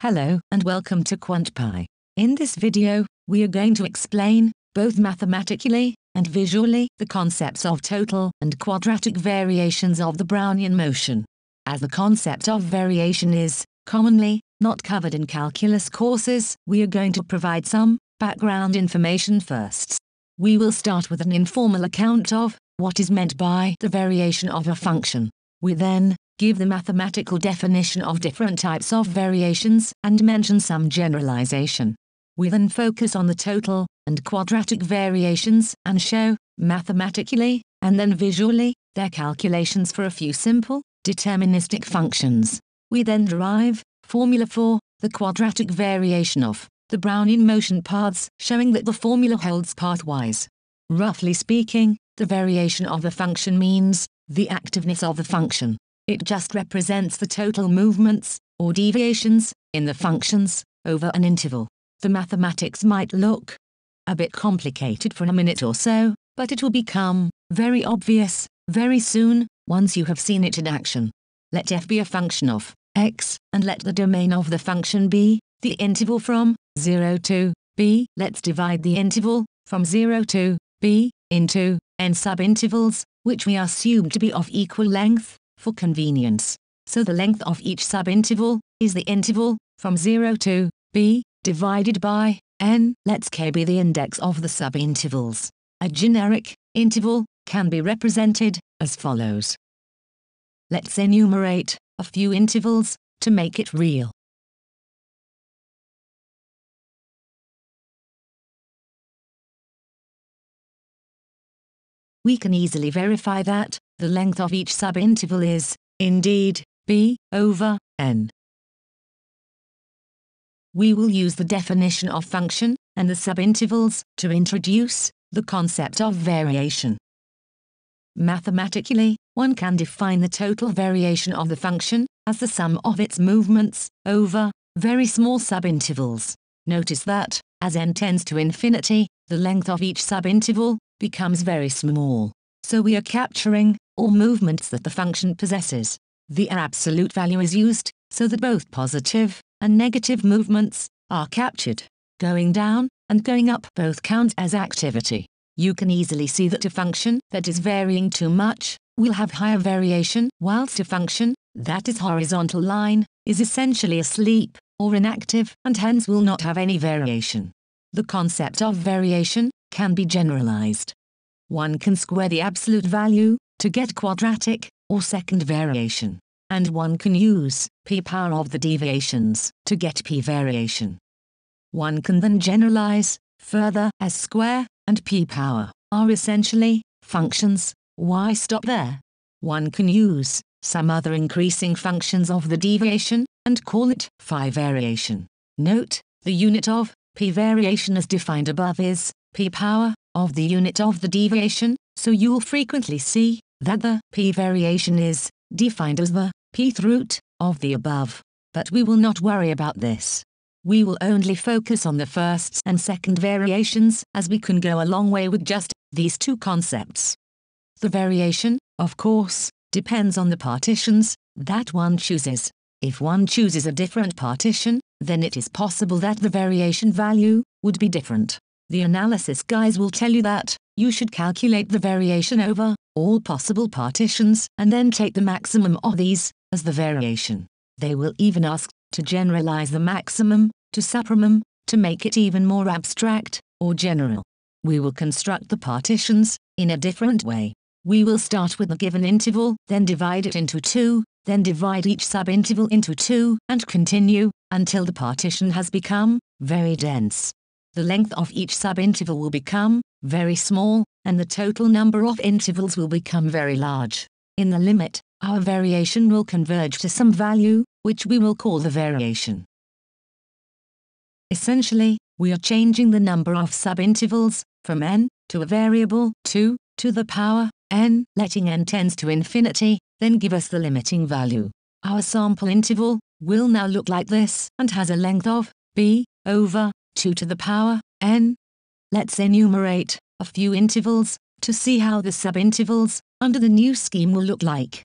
Hello and welcome to QuantPie. In this video, we are going to explain, both mathematically and visually, the concepts of total and quadratic variations of the Brownian motion. As the concept of variation is, commonly, not covered in calculus courses, we are going to provide some background information first. We will start with an informal account of what is meant by the variation of a function. We then give the mathematical definition of different types of variations, and mention some generalization. We then focus on the total and quadratic variations and show, mathematically, and then visually, their calculations for a few simple, deterministic functions. We then derive formula for the quadratic variation of the Brownian motion paths, showing that the formula holds pathwise. Roughly speaking, the variation of a function means the activeness of the function. It just represents the total movements, or deviations, in the functions, over an interval. The mathematics might look a bit complicated for a minute or so, but it will become very obvious very soon once you have seen it in action. Let f be a function of x, and let the domain of the function be the interval from 0 to b. Let's divide the interval from 0 to b into n subintervals, which we assume to be of equal length, for convenience. So the length of each subinterval is the interval from 0 to b divided by n. Let's k be the index of the subintervals. A generic interval can be represented as follows. Let's enumerate a few intervals to make it real. We can easily verify that the length of each subinterval is, indeed, b over n. We will use the definition of function and the subintervals to introduce the concept of variation. Mathematically, one can define the total variation of the function as the sum of its movements over very small subintervals. Notice that, as n tends to infinity, the length of each subinterval becomes very small. So we are capturing all movements that the function possesses. The absolute value is used, so that both positive and negative movements are captured. Going down and going up both count as activity. You can easily see that a function that is varying too much will have higher variation, whilst a function that is horizontal line is essentially asleep or inactive and hence will not have any variation. The concept of variation can be generalized. One can square the absolute value to get quadratic or second variation, and one can use p power of the deviations to get p variation. One can then generalize further as square and p power are essentially functions. Why stop there? One can use some other increasing functions of the deviation and call it phi variation. Note, the unit of p variation as defined above is p power of the unit of the deviation, so you'll frequently see that the p variation is defined as the pth root of the above. But we will not worry about this. We will only focus on the first and second variations as we can go a long way with just these two concepts. The variation, of course, depends on the partitions that one chooses. If one chooses a different partition, then it is possible that the variation value would be different. The analysis guys will tell you that you should calculate the variation over all possible partitions and then take the maximum of these as the variation. They will even ask to generalize the maximum to supremum to make it even more abstract or general. We will construct the partitions in a different way. We will start with a given interval, then divide it into two, then divide each subinterval into two, and continue until the partition has become very dense the length of each subinterval will become very small, and the total number of intervals will become very large. In the limit, our variation will converge to some value, which we will call the variation. Essentially, we are changing the number of subintervals from n to a variable 2 to the power n, letting n tends to infinity, then give us the limiting value. Our sample interval will now look like this and has a length of b over 2 to the power n. Let's enumerate a few intervals to see how the subintervals under the new scheme will look like.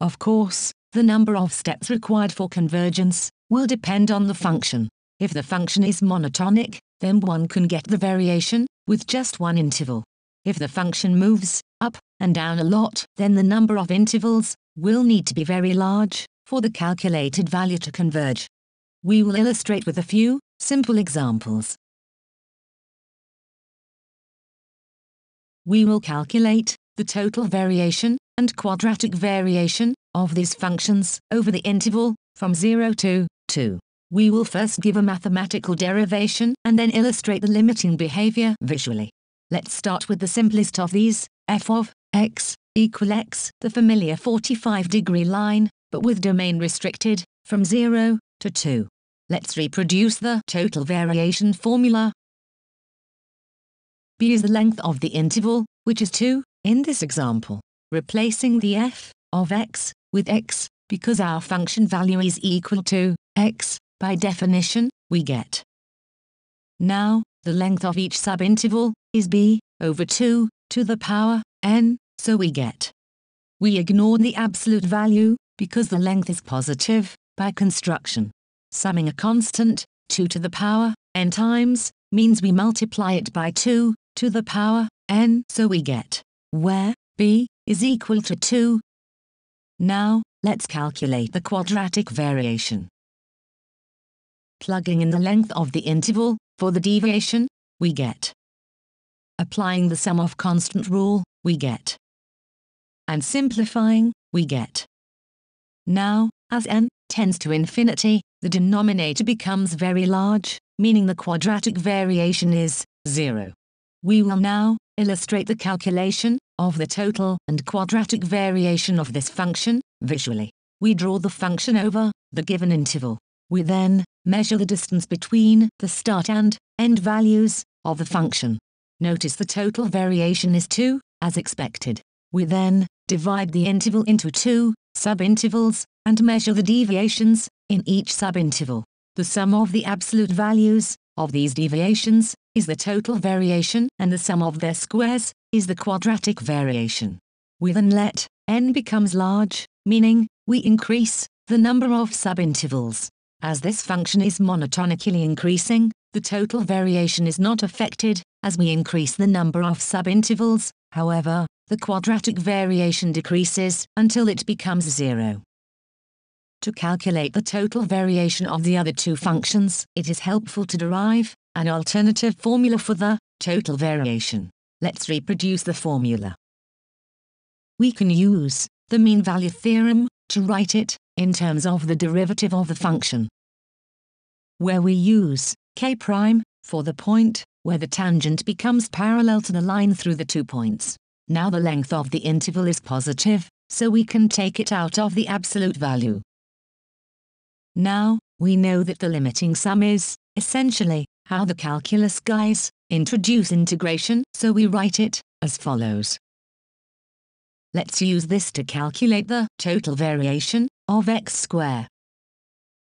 Of course, the number of steps required for convergence will depend on the function. If the function is monotonic, then one can get the variation with just one interval. If the function moves up and down a lot, then the number of intervals will need to be very large for the calculated value to converge. We will illustrate with a few simple examples. We will calculate the total variation and quadratic variation of these functions over the interval from 0 to 2. We will first give a mathematical derivation and then illustrate the limiting behavior visually. Let's start with the simplest of these, f of x equal x, the familiar 45 degree line, but with domain restricted, from 0 to 2. Let's reproduce the total variation formula. b is the length of the interval, which is 2, in this example. Replacing the f of x with x, because our function value is equal to x, by definition, we get. Now, the length of each subinterval is b over 2 to the power n, so we get. We ignore the absolute value, because the length is positive, by construction. Summing a constant, 2 to the power, n times, means we multiply it by 2, to the power, n, so we get, where, b, is equal to 2. Now, let's calculate the quadratic variation. Plugging in the length of the interval, for the deviation, we get. Applying the sum of constant rule, we get. And simplifying, we get. Now, as n tends to infinity, the denominator becomes very large, meaning the quadratic variation is 0. We will now illustrate the calculation of the total and quadratic variation of this function visually. We draw the function over the given interval. We then measure the distance between the start and end values of the function. Notice the total variation is 2, as expected. We then divide the interval into two subintervals and measure the deviations in each subinterval. The sum of the absolute values of these deviations is the total variation and the sum of their squares is the quadratic variation. We then let n becomes large, meaning we increase the number of subintervals. As this function is monotonically increasing, the total variation is not affected, as we increase the number of subintervals, however, the quadratic variation decreases until it becomes zero. To calculate the total variation of the other two functions, it is helpful to derive an alternative formula for the total variation. Let's reproduce the formula. We can use the mean value theorem to write it in terms of the derivative of the function. Where we use k prime for the point where the tangent becomes parallel to the line through the two points. Now the length of the interval is positive, so we can take it out of the absolute value. Now, we know that the limiting sum is, essentially, how the calculus guys introduce integration, so we write it as follows. Let's use this to calculate the total variation of x square.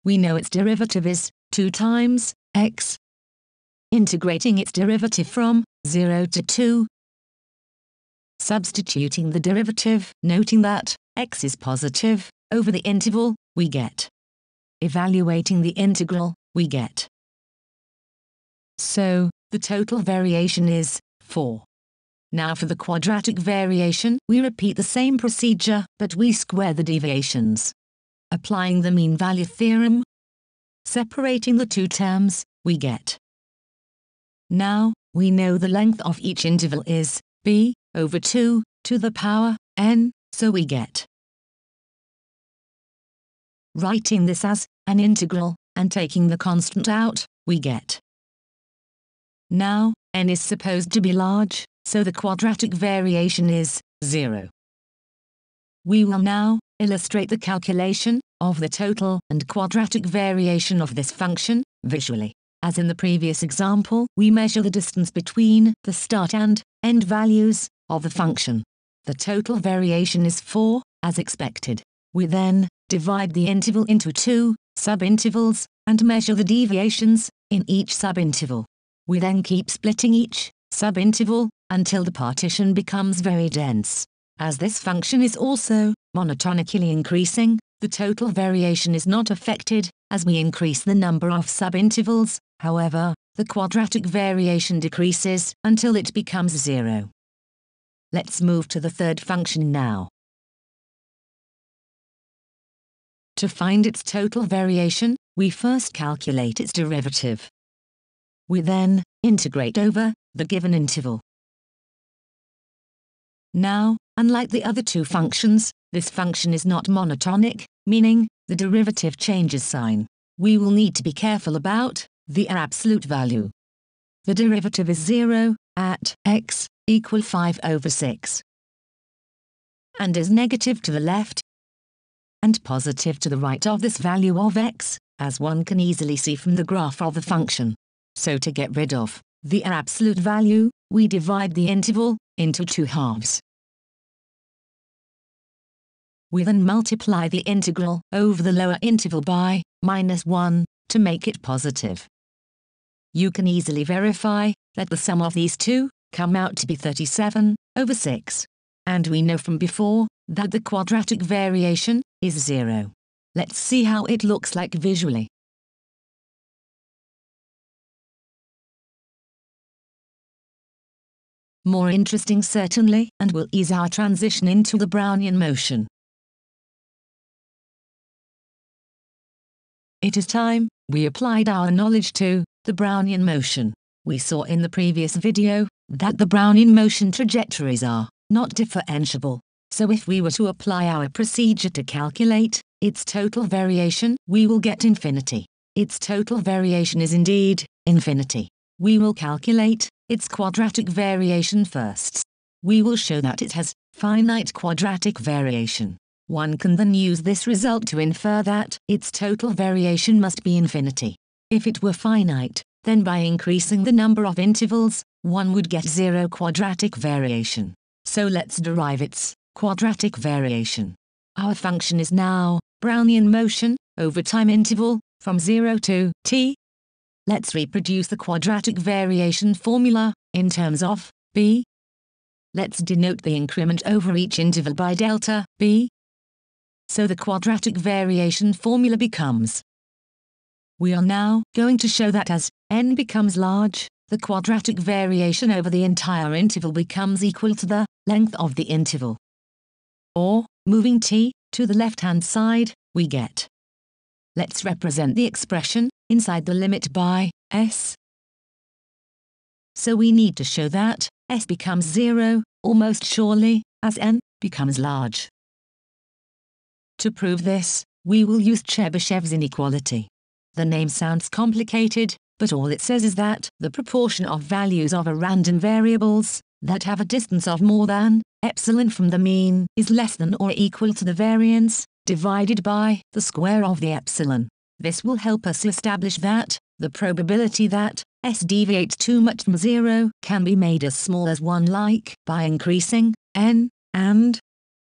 We know its derivative is 2 times x. Integrating its derivative from 0 to 2. Substituting the derivative, noting that x is positive, over the interval, we get. Evaluating the integral, we get. So, the total variation is 4. Now for the quadratic variation, we repeat the same procedure, but we square the deviations. Applying the mean value theorem, separating the two terms, we get. Now, we know the length of each interval is b over 2 to the power n, so we get. Writing this as an integral, and taking the constant out, we get. Now, n is supposed to be large, so the quadratic variation is 0. We will now illustrate the calculation of the total and quadratic variation of this function visually. As in the previous example, we measure the distance between the start and end values of the function. The total variation is 4, as expected. We then divide the interval into two subintervals and measure the deviations in each subinterval. We then keep splitting each subinterval until the partition becomes very dense. As this function is also monotonically increasing, the total variation is not affected, as we increase the number of subintervals, however, the quadratic variation decreases until it becomes zero. Let's move to the third function now. To find its total variation, we first calculate its derivative. We then integrate over the given interval. Now, unlike the other two functions, this function is not monotonic, meaning the derivative changes sign. We will need to be careful about the absolute value. The derivative is 0 at x equal 5 over 6 and is negative to the left and positive to the right of this value of x, as one can easily see from the graph of the function. So to get rid of the absolute value, we divide the interval into two halves. We then multiply the integral over the lower interval by minus 1 to make it positive. You can easily verify that the sum of these two come out to be 37 over 6. And we know from before that the quadratic variation is 0. Let's see how it looks like visually. More interesting certainly, and will ease our transition into the Brownian motion. It is time we applied our knowledge to the Brownian motion. We saw in the previous video that the Brownian motion trajectories are not differentiable. So if we were to apply our procedure to calculate its total variation, we will get infinity. Its total variation is indeed infinity. We will calculate its quadratic variation first. We will show that it has finite quadratic variation. One can then use this result to infer that its total variation must be infinity. If it were finite, then by increasing the number of intervals, one would get zero quadratic variation. So let's derive its quadratic variation. Our function is now Brownian motion over time interval from 0 to t. Let's reproduce the quadratic variation formula in terms of b. Let's denote the increment over each interval by delta b so the quadratic variation formula becomes. We are now going to show that as n becomes large, the quadratic variation over the entire interval becomes equal to the length of the interval. Or, moving t to the left-hand side, we get. Let's represent the expression inside the limit by s. So we need to show that s becomes 0, almost surely, as n becomes large. To prove this, we will use Chebyshev's inequality. The name sounds complicated, but all it says is that the proportion of values of a random variables that have a distance of more than epsilon from the mean is less than or equal to the variance divided by the square of the epsilon. This will help us establish that the probability that s deviates too much from zero can be made as small as 1 like by increasing n and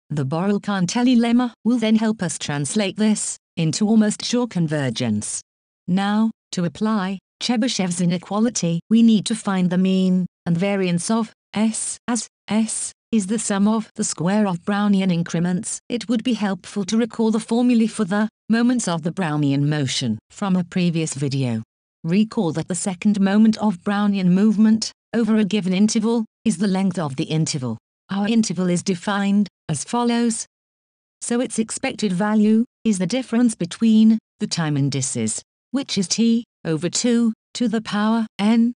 the Borel-Cantelli lemma will then help us translate this into almost sure convergence. Now, to apply Chebyshev's inequality, we need to find the mean and variance of S as S is the sum of the square of Brownian increments. It would be helpful to recall the formulae for the moments of the Brownian motion from a previous video. Recall that the second moment of Brownian movement over a given interval is the length of the interval. Our interval is defined as follows. So its expected value is the difference between the time indices, which is t over 2 to the power n.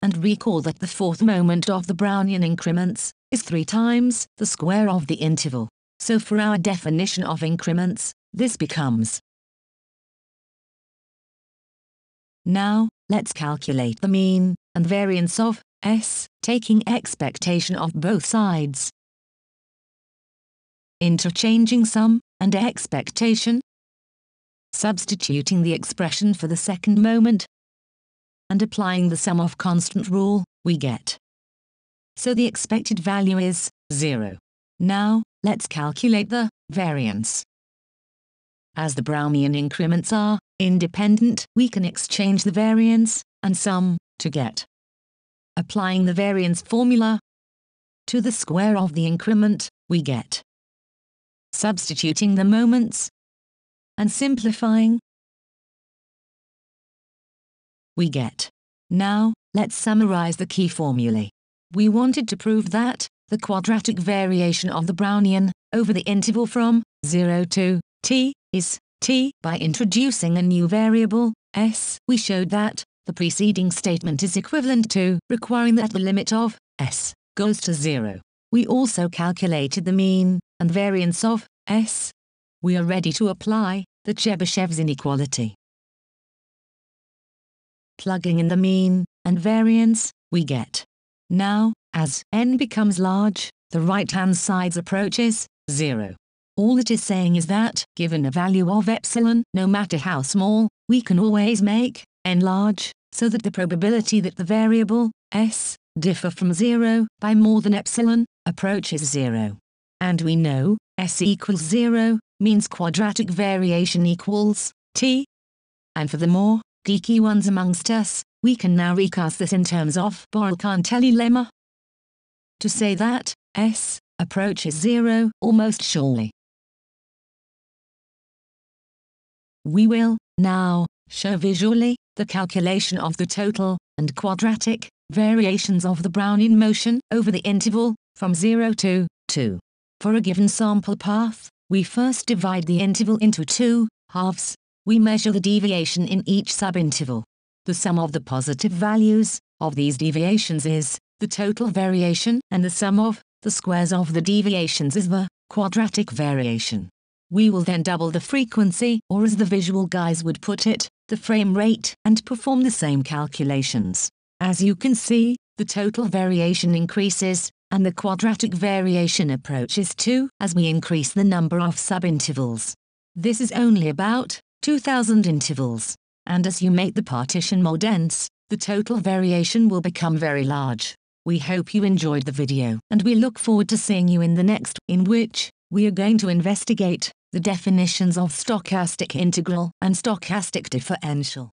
And recall that the fourth moment of the Brownian increments is 3 times the square of the interval. So for our definition of increments, this becomes Now, let's calculate the mean and variance of S, taking expectation of both sides. Interchanging sum and expectation. Substituting the expression for the second moment. And applying the sum of constant rule, we get. So the expected value is 0. Now, let's calculate the variance. As the Brownian increments are independent, we can exchange the variance and sum to get Applying the variance formula to the square of the increment, we get substituting the moments and simplifying, we get. Now, let's summarize the key formulae. We wanted to prove that the quadratic variation of the Brownian over the interval from 0 to t is t by introducing a new variable, s. We showed that the preceding statement is equivalent to requiring that the limit of s goes to 0. We also calculated the mean and variance of s. We are ready to apply the Chebyshev's inequality. Plugging in the mean and variance, we get. Now, as n becomes large, the right-hand side's approaches 0. All it is saying is that, given a value of epsilon, no matter how small, we can always make n large, so that the probability that the variable, s, differ from 0 by more than epsilon, approaches 0. And we know, s equals 0, means quadratic variation equals t. And for the more geeky ones amongst us, we can now recast this in terms of Borel-Cantelli lemma. To say that, s approaches 0 almost surely. We will, now, show visually, the calculation of the total, and quadratic, variations of the Brownian motion over the interval, from 0 to 2. For a given sample path, we first divide the interval into two halves. We measure the deviation in each subinterval. The sum of the positive values of these deviations is the total variation, and the sum of the squares of the deviations is the quadratic variation. We will then double the frequency, or as the visual guys would put it, the frame rate, and perform the same calculations. As you can see, the total variation increases, and the quadratic variation approaches 2 as we increase the number of subintervals. This is only about 2000 intervals, and as you make the partition more dense, the total variation will become very large. We hope you enjoyed the video, and we look forward to seeing you in the next, in which we are going to investigate the definitions of stochastic integral and stochastic differential.